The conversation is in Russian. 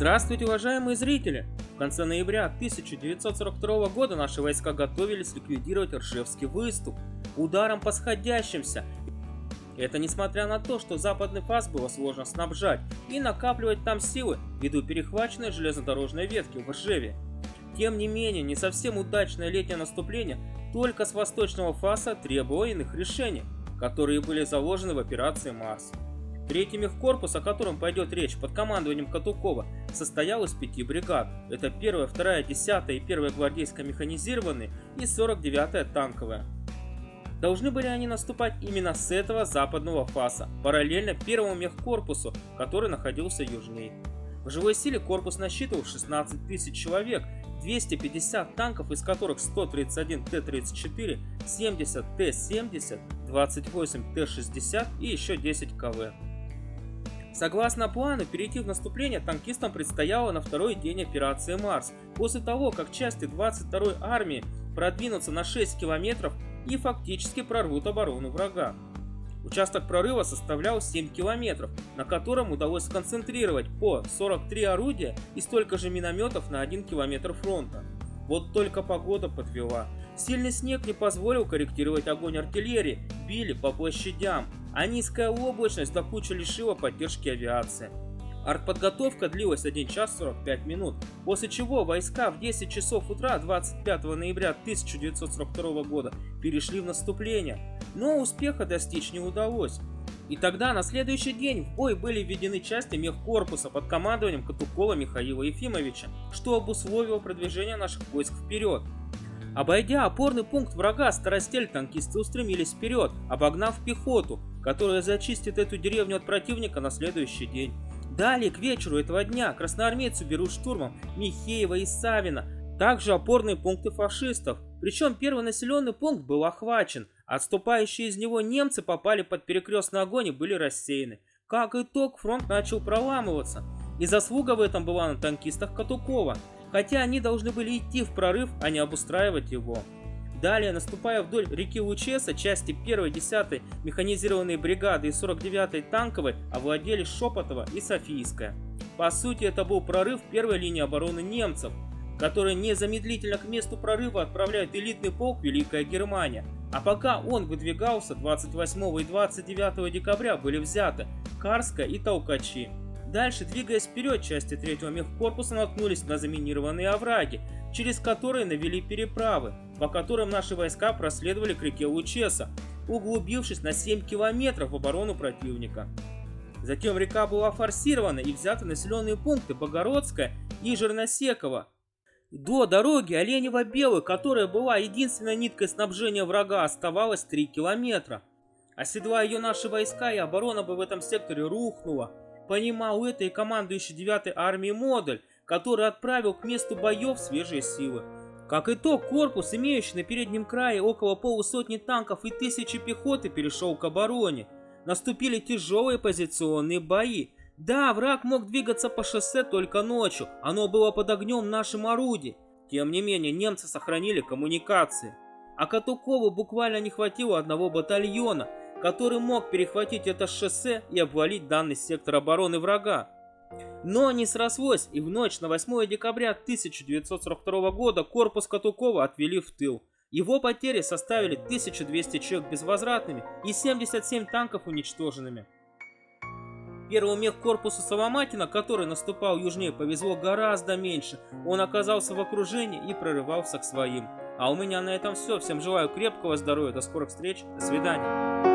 Здравствуйте, уважаемые зрители! В конце ноября 1942 года наши войска готовились ликвидировать Ржевский выступ ударом по сходящимся. Это несмотря на то, что западный фас было сложно снабжать и накапливать там силы ввиду перехваченной железнодорожной ветки в Ржеве. Тем не менее, не совсем удачное летнее наступление только с восточного фаса требовало иных решений, которые были заложены в операции «Марс». Третий мехкорпус, о котором пойдет речь под командованием Катукова, состоял из пяти бригад. Это 1, 2, 10 и 1 гвардейская механизированные и 49-я танковая. Должны были они наступать именно с этого западного фаса, параллельно первому мехкорпусу, который находился южнее. В живой силе корпус насчитывал 16 тысяч человек, 250 танков, из которых 131 Т-34, 70 Т-70, 28 Т-60 и еще 10 КВ. Согласно плану, перейти в наступление танкистам предстояло на второй день операции «Марс», после того, как части 22-й армии продвинутся на 6 километров и фактически прорвут оборону врага. Участок прорыва составлял 7 километров, на котором удалось сконцентрировать по 43 орудия и столько же минометов на 1 километр фронта. Вот только погода подвела. Сильный снег не позволил корректировать огонь артиллерии, били по площадям, а низкая облачность до кучи лишила поддержки авиации. Артподготовка длилась 1 час 45 минут, после чего войска в 10 часов утра 25 ноября 1942 года перешли в наступление, но успеха достичь не удалось. И тогда на следующий день в бой были введены части мехкорпуса под командованием Катукова Михаила Ефимовича, что обусловило продвижение наших войск вперед. Обойдя опорный пункт врага, Старостель танкисты устремились вперед, обогнав пехоту, которая зачистит эту деревню от противника на следующий день. Далее, к вечеру этого дня, красноармейцы берут штурмом Михеева и Савина, также опорные пункты фашистов. Причем первый населенный пункт был охвачен, отступающие из него немцы попали под перекрестный огонь и были рассеяны. Как итог, фронт начал проламываться. И заслуга в этом была на танкистах Катукова, хотя они должны были идти в прорыв, а не обустраивать его. Далее, наступая вдоль реки Лучеса, части 1 10 механизированной бригады и 49-й танковой овладели Шепотово и Софийская. По сути, это был прорыв первой линии обороны немцев, которые незамедлительно к месту прорыва отправляют элитный полк Великая Германия. А пока он выдвигался, 28 и 29 декабря были взяты Карска и Толкачи. Дальше, двигаясь вперед, части третьего мехкорпуса наткнулись на заминированные овраги, через которые навели переправы, по которым наши войска проследовали к реке Лучеса, углубившись на 7 километров в оборону противника. Затем река была форсирована и взяты населенные пункты Богородская и Жерносекова. До дороги Оленева-Белой, которая была единственной ниткой снабжения врага, оставалось 3 километра. Оседлая ее наши войска, и оборона бы в этом секторе рухнула. Понимал это и командующий 9-й армией Модуль, который отправил к месту боев свежие силы. Как итог, корпус, имеющий на переднем крае около полусотни танков и тысячи пехоты, перешел к обороне. Наступили тяжелые позиционные бои. Да, враг мог двигаться по шоссе только ночью, оно было под огнем нашим орудий. Тем не менее, немцы сохранили коммуникации. А Катукову буквально не хватило одного батальона – который мог перехватить это шоссе и обвалить данный сектор обороны врага. Но не срослось, и в ночь на 8 декабря 1942 года корпус Катукова отвели в тыл. Его потери составили 1200 человек безвозвратными и 77 танков уничтоженными. Первому мехкорпусу Соломатина, который наступал южнее, повезло гораздо меньше. Он оказался в окружении и прорывался к своим. А у меня на этом все. Всем желаю крепкого здоровья, до скорых встреч, до свидания.